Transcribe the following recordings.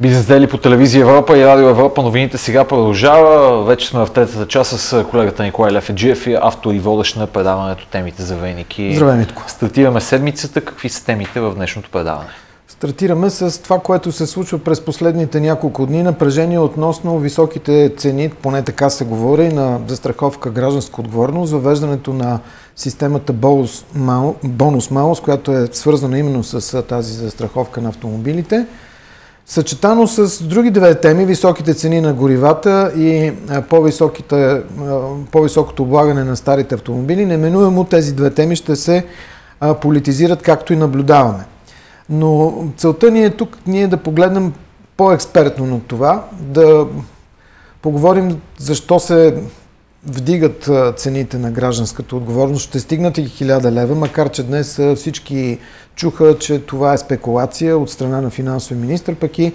Бизнес дели по телевизия Европа и Радио Европа. Новините сега продължава. Вече сме в третата част с колегата Николай Лефеджиев и автор и водещ на предаването Темите за вейники. Здравей, Митко. Стартираме седмицата. Какви са темите в днешното предаване? Стартираме с това, което се случва през последните няколко дни. Напрежение относно високите цени, поне така се говори, на застраховка гражданска отговорност, въвеждането на системата бонус-малус, която е свързана именно с тази застраховка на автомобилите. Съчетано с други две теми, високите цени на горивата и по-високото облагане на старите автомобили, неминуемо тези две теми ще се политизират, както и наблюдаваме. Но целта ни е тук ние да погледнем по-експертно на това, да поговорим защо се вдигат цените на гражданската отговорност. Ще стигнат и 1000 лева, макар че днес всички чуха, че това е спекулация от страна на финансови министр, пък и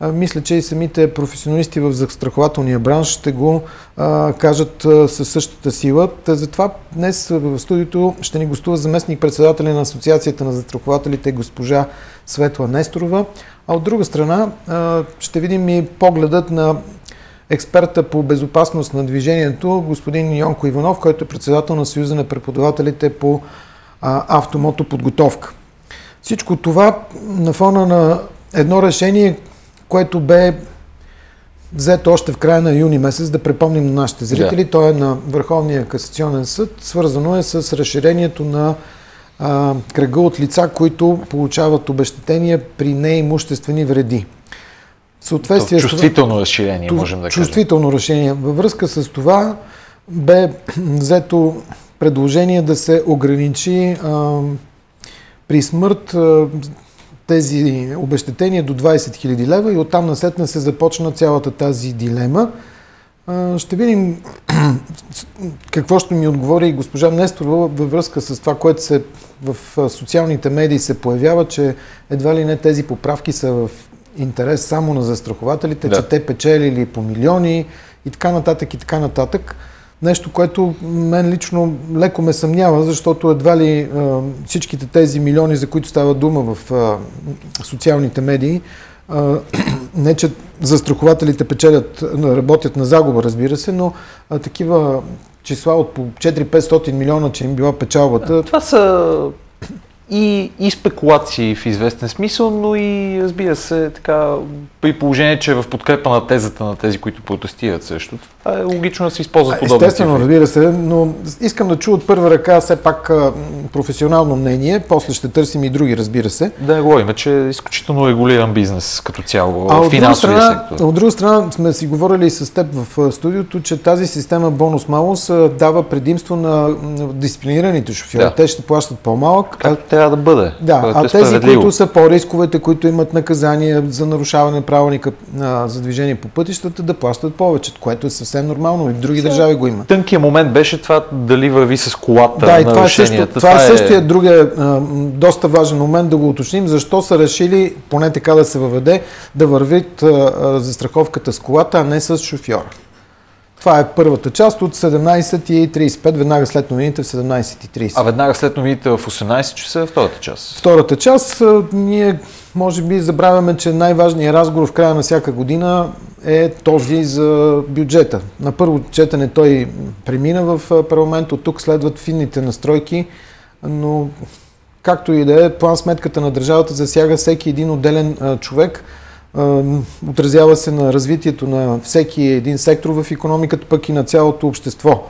мисля, че и самите професионалисти в застрахователния бранш ще го а, кажат а, със същата сила. Та, затова днес в студиото ще ни гостува заместник председателя на Асоциацията на застрахователите госпожа Светла Несторова. А от друга страна а, ще видим и погледът на експерта по безопасност на движението, господин Йонко Иванов, който е председател на Съюза на преподавателите по автомотоподготовка. Всичко това на фона на едно решение, което бе взето още в края на юни месец, да припомним на нашите зрители. Yeah. То е на Върховния касационен съд. Свързано е с разширението на а, кръга от лица, които получават обещетения при неимуществени вреди. Съответствие чувствително това, разширение, можем да кажем. Чувствително решение. Във връзка с това бе взето предложение да се ограничи а, при смърт тези обещетения до 20 000 лева и оттам насетне се започна цялата тази дилема. Ще видим какво ще ми отговори и госпожа Несторова във връзка с това, което се в социалните медии се появява, че едва ли не тези поправки са в интерес само на застрахователите, да. че те печелили по милиони и така нататък и така нататък. Нещо, което мен лично леко ме съмнява, защото едва ли а, всичките тези милиони, за които става дума в а, социалните медии, а, не че застрахователите печелят, работят на загуба, разбира се, но такива числа от по 4-500 милиона, че им била печалбата. Това са и, и спекулации в известен смисъл, но и разбира се, така, при положение, че е в подкрепа на тезата на тези, които протестират също. Това е логично да се използва подобни Естествено, разбира се, но искам да чуя от първа ръка все пак професионално мнение, после ще търсим и други, разбира се. Да, говорим, че е изключително регулиран бизнес като цяло, а финансовия страна, сектор. От друга страна сме си говорили с теб в студиото, че тази система бонус-малус дава предимство на дисциплинираните шофьори. Да. Те ще плащат по-малък. Както трябва да бъде. Да, а е тези, които са по-рисковете, които имат наказания за нарушаване на правилника за движение по пътищата, да плащат повече, което е съвсем нормално и в други Сега, държави го има. Тънкият момент беше това дали върви с колата да, и това е, също, това, това е същия другия доста важен момент да го уточним, защо са решили, поне така да се въведе, да вървят застраховката с колата, а не с шофьора. Това е първата част от 17.35, веднага след новините в 17.30. А веднага след новините в 18 часа е втората част? Втората част, ние може би забравяме, че най-важният разговор в края на всяка година е този за бюджета. На първо четене той премина в парламент, от тук следват финните настройки, но както и да е, план сметката на държавата засяга всеки един отделен човек – отразява се на развитието на всеки един сектор в економиката, пък и на цялото общество.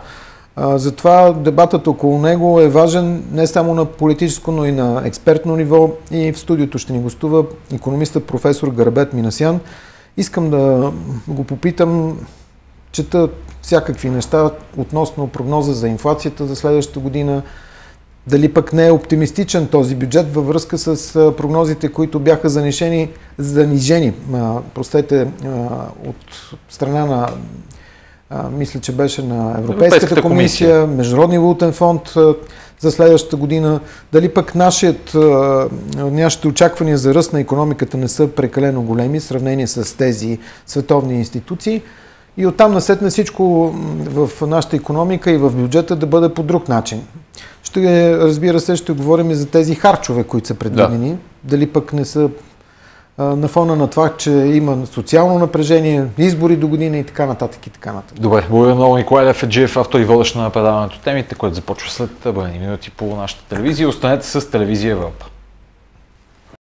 Затова дебатът около него е важен не само на политическо, но и на експертно ниво. И в студиото ще ни гостува економистът професор Гарбет Минасян. Искам да го попитам, чета всякакви неща относно прогноза за инфлацията за следващата година, дали пък не е оптимистичен този бюджет във връзка с прогнозите, които бяха занижени, занижени простете, от страна на мисля, че беше на Европейската, Европейската комисия, комисия, Международния валутен фонд за следващата година. Дали пък нашият, нашите очаквания за ръст на економиката не са прекалено големи в сравнение с тези световни институции. И оттам насетне всичко в нашата економика и в бюджета да бъде по друг начин. Ще, разбира се, ще говорим и за тези харчове, които са предвидени. Да. Дали пък не са на фона на това, че има социално напрежение, избори до година и така нататък и така нататък. Добре, благодаря много Николай Лефеджиев, автор и водещ на предаването темите, което започва след броени минути по нашата телевизия. Останете с телевизия Европа.